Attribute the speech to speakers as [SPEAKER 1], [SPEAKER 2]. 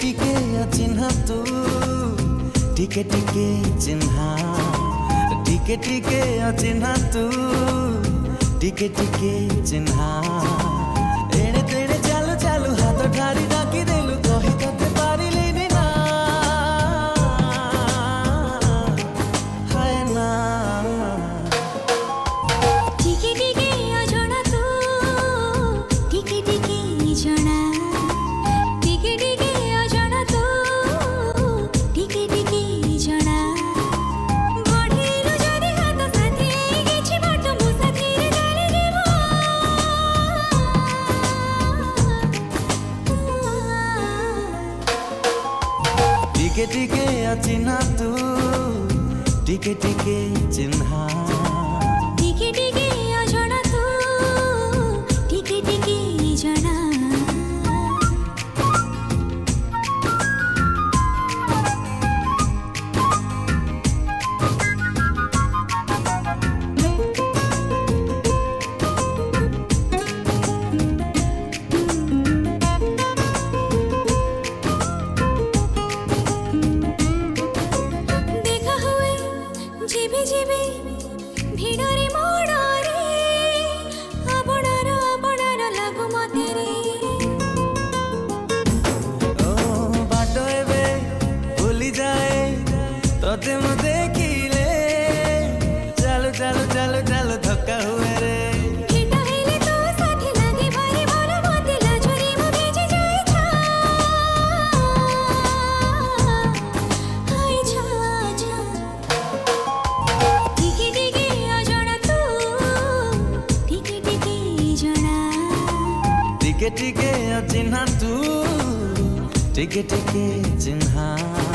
[SPEAKER 1] টিকে টিকে চিহ্না তু টিকে টিকে চিহ্না টিকে টিকে অচিহ্না তু টিকে টিকে চিহ্না টিকে টিকে অচিনা তু টিকে টিকে চিনহা
[SPEAKER 2] ঝিবি ঝিবি ভিড়রে মোড়রে আবড়ার আবড়ার লাগু মতে রে
[SPEAKER 1] ও বাট এবে ভুলি যায় তোতে মো দেখি टिके टिके चिन्हा तू टिके टिके चिन्हा